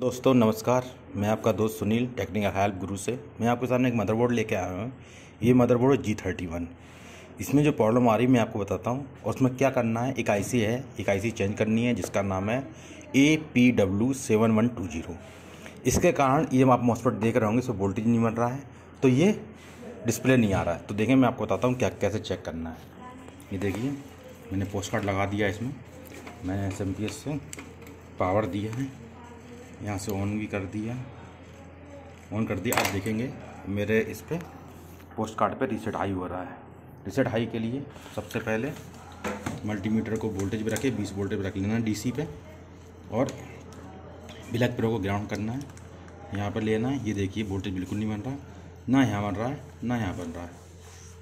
दोस्तों, नमस्कार। मैं आपका दोस्त सुनील टेक्निकल हेल्प गुरु से। मैं आपके सामने एक मदरबोर्ड लेके आया हूँ। ये मदरबोर्ड है जी थर्टी वन इसमें जो प्रॉब्लम आ रही है, मैं आपको बताता हूँ। और उसमें क्या करना है? एक आईसी है। एक आईसी चेंज करनी है, जिसका नाम है A P W seven one two zero इसके कारण ये आप मॉसफेट देख रहे होंगे, इसमें वोल्टेज नहीं बन रहा है। तो ये डिस्प्ले नहीं आ रहा है। तो देखें, मैं आपको बताता हूँ क्या, कैसे चेक करना है। ये देखिए, मैंने पोस्ट कार्ड लगा दिया इसमें। मैंने एस से पावर दिया है। यहाँ से ऑन भी कर दिया। ऑन कर दिया। आप देखेंगे, मेरे इस पर पोस्ट कार्ड पर रीसेट हाई हो रहा है। रीसेट हाई के लिए सबसे पहले मल्टीमीटर को वोल्टेज पे रखे 20 वोल्टेज पे रख लेना है डीसी पे। और ब्लैक प्रो को ग्राउंड करना है। यहाँ पर लेना है। ये देखिए वोल्टेज बिल्कुल नहीं बन रहा। ना यहाँ बन रहा है, ना यहाँ बन रहा है।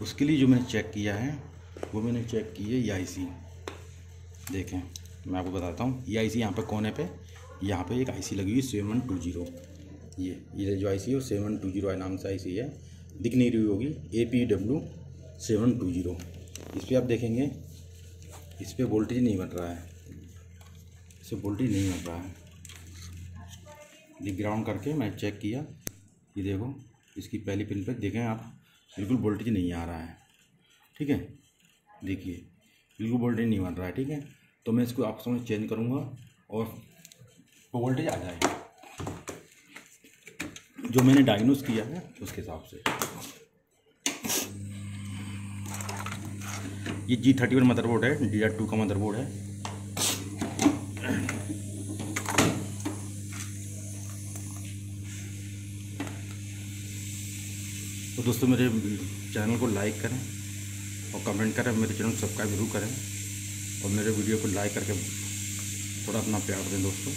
उसके लिए जो मैंने चेक किया है, वो मैंने चेक की है ई सी देखें, मैं आपको बताता हूँ। ई आई सी यहाँ पर कोने पे यहाँ पे एक आईसी लगी हुई सेवन टू ज़ीरो ये ये जो आईसी है सेवन टू ज़ीरो नाम से आईसी है। दिख नहीं रही होगी। A P W seven two zero इस पर आप देखेंगे, इस पर वोल्टेज नहीं बन रहा है। इस पर वोल्टेज नहीं बन रहा है। ये ग्राउंड करके मैं चेक किया। ये देखो, इसकी पहली पिन पर देखें आप, बिल्कुल वोल्टेज नहीं आ रहा है। ठीक है? देखिए, बिल्कुल वोल्टेज नहीं बन रहा है, ठीक है? तो मैं इसको आपके सामने चेंज करूँगा और वोल्टेज आ जाएगा। जो मैंने डायग्नोस किया है, उसके हिसाब से। ये जी थर्टी वन मदरबोर्ड है डी आर टू का मदरबोर्ड है। तो दोस्तों, मेरे चैनल को लाइक करें और कमेंट करें, मेरे चैनल सब्सक्राइब ज़रूर करें और मेरे वीडियो को लाइक करके थोड़ा अपना प्यार दें दोस्तों।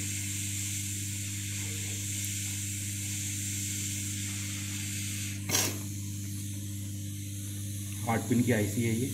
आठ पिन की आईसी है ये।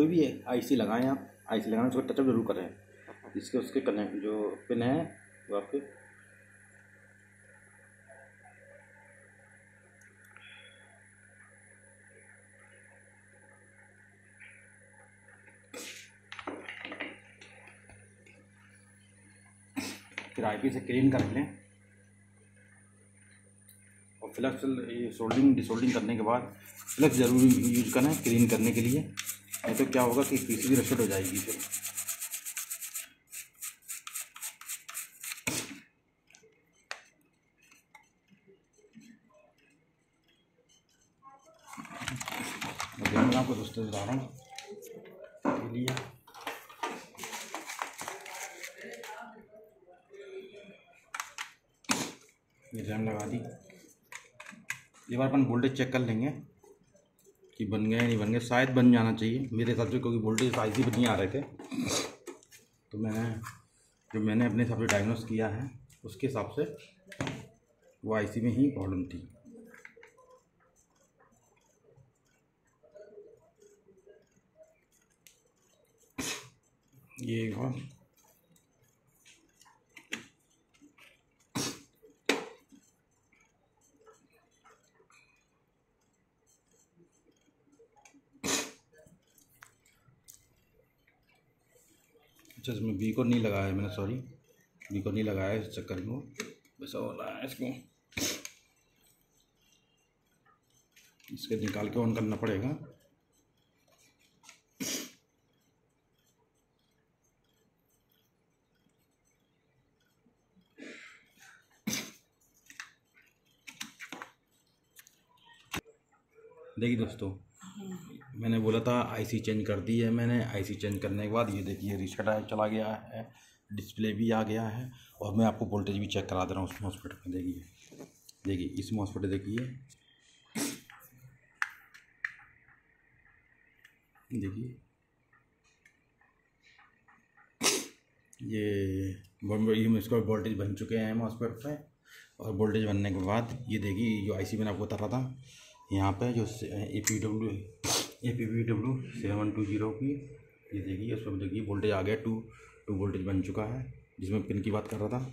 कोई भी आईसी लगाएँ आप आईसी लगाना उसको टचअप ज़रूर करें। जिसके, उसके कनेक्ट जो पिन है, वो आपके। फिर आईपी से क्लीन कर लें। और फ्लक्स ये सोल्डिंग डिसोल्डिंग करने के बाद फ्लक्स ज़रूर यूज़ करें क्लीन करने के लिए। नहीं तो क्या होगा कि पीसीबी रशट हो जाएगी फिर। आपको दोस्तों रहा हूँ ये रैम लगा दी। ये बार अपन वोल्टेज चेक कर लेंगे। कि बन गए नहीं बन गए, शायद बन जाना चाहिए। मेरे हिसाब से क्योंकि वोल्टेज साइज़ ही नहीं आ रहे थे। तो मैंने जो मैंने अपने हिसाब से डायग्नोस किया है, उसके हिसाब से वो आईसी में ही प्रॉब्लम थी। ये अच्छा इसमें बी को नहीं लगाया मैंने सॉरी बी को नहीं लगाया इस चक्कर में। वैसा हो रहा है इसको। इसके निकाल के ऑन करना पड़ेगा। देखिए दोस्तों मैंने बोला था आईसी चेंज कर दी है मैंने। आईसी चेंज करने के बाद ये देखिए रिसेट चला गया है डिस्प्ले भी आ गया है और मैं आपको वोल्टेज भी चेक करा दे रहा हूँ उस मॉसफेट में। देखिए देखिए, इस मॉसफेट देखिए। देखिए। ये ये इसका वोल्टेज बन चुके हैं मॉसपेट पे और वोल्टेज बनने के बाद ये देखिए, जो आईसी मैंने आपको बता रहा था, यहाँ पे जो A P W A P V W seven two zero की, ये देखिए उस पर देखिए वोल्टेज आ गया टू टू वोल्टेज बन चुका है, जिसमें पिन की बात कर रहा था।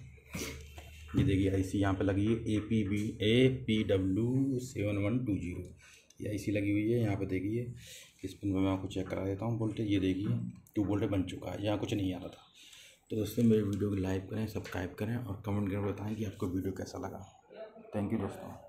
ये देखिए आई सी यहाँ पर लगी है A P B A P W seven one two zero. ये आई सी लगी हुई है, यहाँ पे देखिए, इस पिन में मैं आपको चेक करा देता हूँ वोल्टेज ये देखिए टू वोल्टेज बन चुका है, यहाँ कुछ नहीं आ रहा था। तो दोस्तों, मेरे वीडियो को लाइक करें सब्सक्राइब करें और कमेंट करके बताएँ कि आपको वीडियो कैसा लगा। थैंक यू दोस्तों।